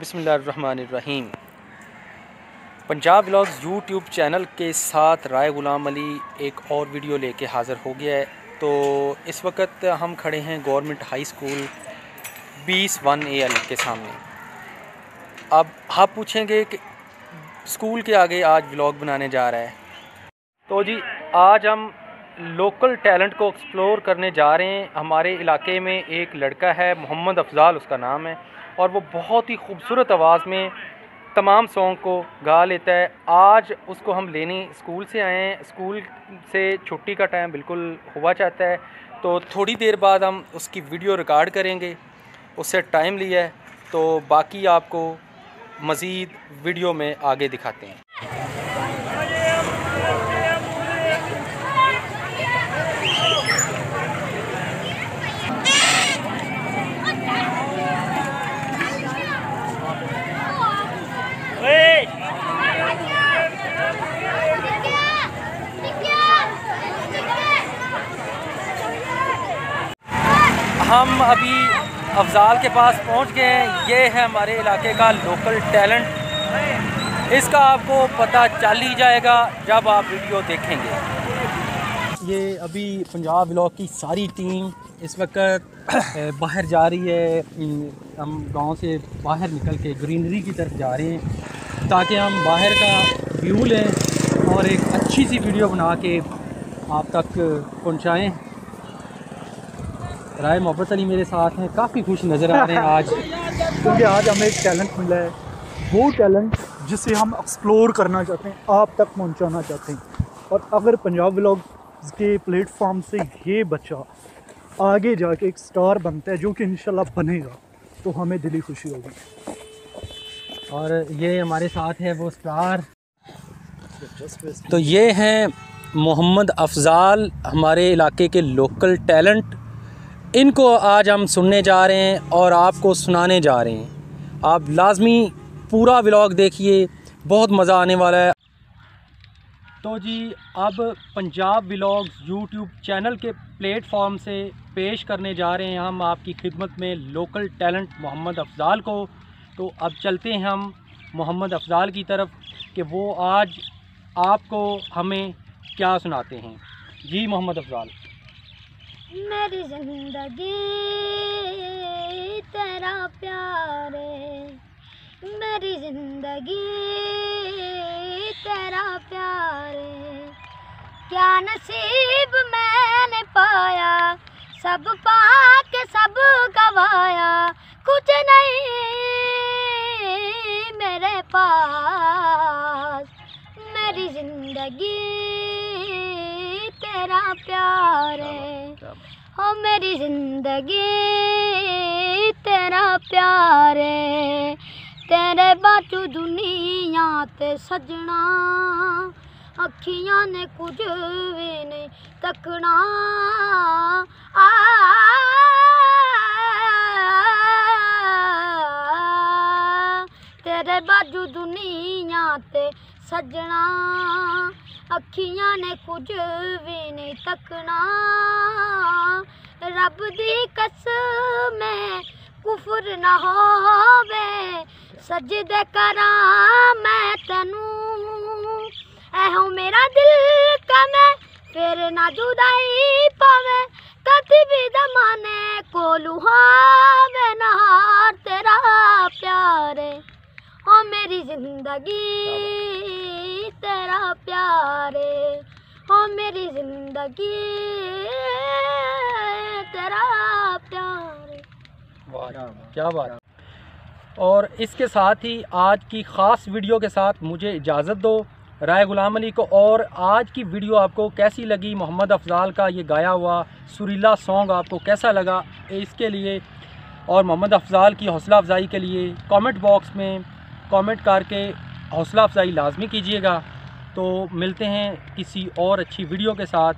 بسم اللہ الرحمن الرحیم۔ پنجاب ولاگز یوٹیوب چینل کے ساتھ رائے غلام علی ایک اور ویڈیو لے کے حاضر ہو گیا ہے۔ تو اس وقت ہم کھڑے ہیں گورنمنٹ ہائی سکول بیس ون اے ایل کے سامنے۔ اب آپ پوچھیں گے کہ سکول کے آگے آج ولاگ بنانے جا رہا ہے۔ تو جی آج ہم لوکل ٹیلنٹ کو ایکسپلور کرنے جا رہے ہیں۔ ہمارے علاقے میں ایک لڑکا ہے، محمد افضال، اس کا نام ہے۔ اور وہ بہت ہی خوبصورت آواز میں تمام سونگ کو گا لیتا ہے۔ آج اس کو ہم لینے اسکول سے آئے ہیں۔ اسکول سے چھٹی کا ٹائم بالکل ہوا چاہتا ہے۔ تو تھوڑی دیر بعد ہم اس کی ویڈیو ریکارڈ کریں گے۔ اس سے ٹائم لیا ہے۔ تو باقی آپ کو مزید ویڈیو میں آگے دکھاتے ہیں۔ ہم ابھی افضال کے پاس پہنچ گئے ہیں۔ یہ ہے ہمارے علاقے کا لوکل ٹیلنٹ اس کا آپ کو پتہ چل ہی جائے گا جب آپ ویڈیو دیکھیں گے۔ یہ ابھی پنجاب ولاگ کی ساری ٹیم اس وقت باہر جا رہی ہے۔ ہم گاؤں سے باہر نکل کے گرینری کی طرف جا رہے ہیں تاکہ ہم باہر کا ویو لیں اور ایک اچھی سی ویڈیو بنا کے آپ تک پہنچائیں۔ رائے محبت علی میرے ساتھ ہیں۔ کافی خوش نظر آ رہے ہیں آج۔ کیونکہ آج ہمیں ایک ٹیلنٹ ملا ہے۔ وہ ٹیلنٹ جسے ہم ایکسپلور کرنا چاہتے ہیں آپ تک پہنچانا چاہتے ہیں۔ اور اگر پنجاب ولاگ کے پلیٹ فارم سے یہ بچہ آگے جا کے ایک سٹار بنتا ہے جو کہ انشاءاللہ بنے گا تو ہمیں دلی خوشی ہوگی۔ اور یہ ہمارے ساتھ ہے وہ سٹار تو یہ ہیں محمد افضال ہمارے علاقے کے لوکل ٹیلنٹ ان کو آج ہم سننے جا رہے ہیں اور آپ کو سنانے جا رہے ہیں۔ آپ لازمی پورا ولاگ دیکھیے، بہت مزہ آنے والا ہے۔ تو جی اب پنجاب ولاگز یوٹیوب چینل کے پلیٹ فارم سے پیش کرنے جا رہے ہیں ہم آپ کی خدمت میں لوکل ٹیلنٹ محمد افضال کو۔ تو اب چلتے ہیں ہم محمد افضال کی طرف کہ وہ آج آپ کو ہمیں کیا سناتے ہیں۔ جی محمد افضال۔ میری زندگی تیرا پیار ہے میری زندگی تیرا پیار ہے کیا نصیب میں نے پایا سب پا کے سب گوایا کچھ نہیں میرے پاس میری زندگی تیرا پیار ہے ہو میری زندگی تیرا پیار ہے تیرے باچو دنیا تے سجنا اکھیاں نے کچھ بھی نہیں تکنا آ تیرے باجو دنیا تے سجنا اکھیاں نے کچھ بھی نہیں تکنا رب دی قسم کفر نہ ہووے سجدے کراں میں تینوں اے میرا دل کمے پھر نہ جدائی پاوے کتی بھی زمانے کو لوہاوے نہار تیرا پیار ہے او ہے میری زندگی تیرا پیار کیا بات۔ اور اس کے ساتھ ہی آج کی خاص ویڈیو کے ساتھ مجھے اجازت دو۔ رائے غلام علی کو اور آج کی ویڈیو آپ کو کیسی لگی؟ محمد افضال کا یہ گایا ہوا سریلا سانگ آپ کو کیسا لگا؟ اس کے لیے اور محمد افضال کی حوصلہ افزائی کے لیے کامنٹ باکس میں کامنٹ کر کے حوصلہ افزائی لازمی کیجیے گا۔ تو ملتے ہیں کسی اور اچھی ویڈیو کے ساتھ.